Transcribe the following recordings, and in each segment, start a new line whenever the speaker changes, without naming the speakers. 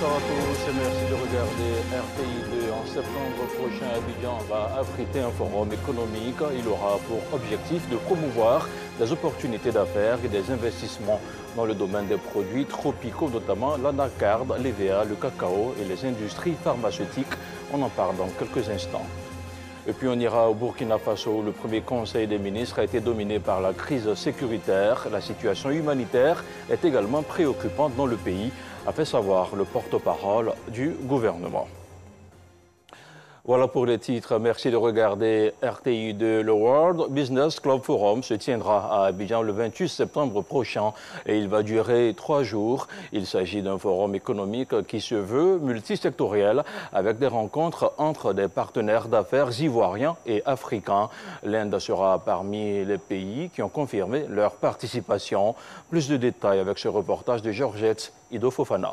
Bonsoir à tous et merci de regarder RTI2. En septembre prochain, Abidjan va abriter un forum économique. Il aura pour objectif de promouvoir des opportunités d'affaires et des investissements dans le domaine des produits tropicaux, notamment l'anacarde, l'EVA, le cacao et les industries pharmaceutiques. On en parle dans quelques instants. Et puis on ira au Burkina Faso où le premier conseil des ministres a été dominé par la crise sécuritaire. La situation humanitaire est également préoccupante dans le pays, a fait savoir le porte-parole du gouvernement. Voilà pour les titres. Merci de regarder RTI de Le World Business Club Forum se tiendra à Abidjan le 28 septembre prochain et il va durer trois jours. Il s'agit d'un forum économique qui se veut multisectoriel avec des rencontres entre des partenaires d'affaires ivoiriens et africains. L'Inde sera parmi les pays qui ont confirmé leur participation. Plus de détails avec ce reportage de Georgette Ido Fofana.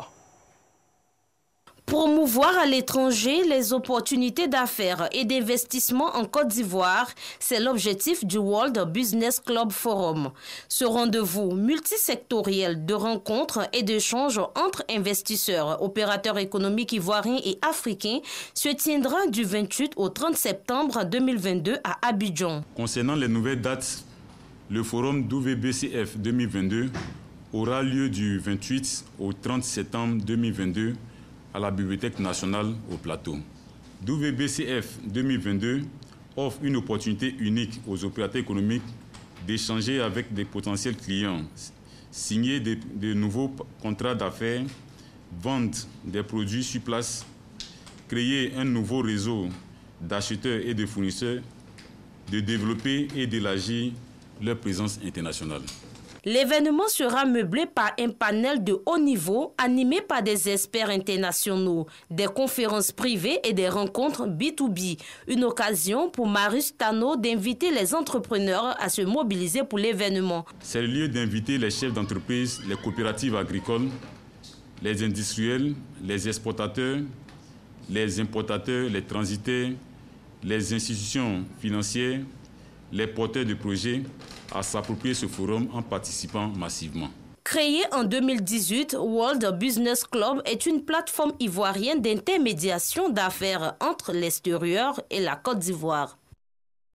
Promouvoir à l'étranger les opportunités d'affaires et d'investissement en Côte d'Ivoire, c'est l'objectif du World Business Club Forum. Ce rendez-vous multisectoriel de rencontres et d'échanges entre investisseurs, opérateurs économiques ivoiriens et africains se tiendra du 28 au 30 septembre 2022 à Abidjan.
Concernant les nouvelles dates, le forum WBCF 2022 aura lieu du 28 au 30 septembre 2022 à la Bibliothèque nationale au plateau. WBCF 2022 offre une opportunité unique aux opérateurs économiques d'échanger avec des potentiels clients, signer de, nouveaux contrats d'affaires, vendre des produits sur place, créer un nouveau réseau d'acheteurs et de fournisseurs, de développer et d'élargir leur présence internationale.
L'événement sera meublé par un panel de haut niveau animé par des experts internationaux, des conférences privées et des rencontres B2B. Une occasion pour Marius Tano d'inviter les entrepreneurs à se mobiliser pour l'événement.
C'est le lieu d'inviter les chefs d'entreprise, les coopératives agricoles, les industriels, les exportateurs, les importateurs, les transitaires, les institutions financières, les porteurs de projets à s'approprier ce forum en participant massivement.
Créé en 2018, World Business Club est une plateforme ivoirienne d'intermédiation d'affaires entre l'extérieur et la Côte d'Ivoire.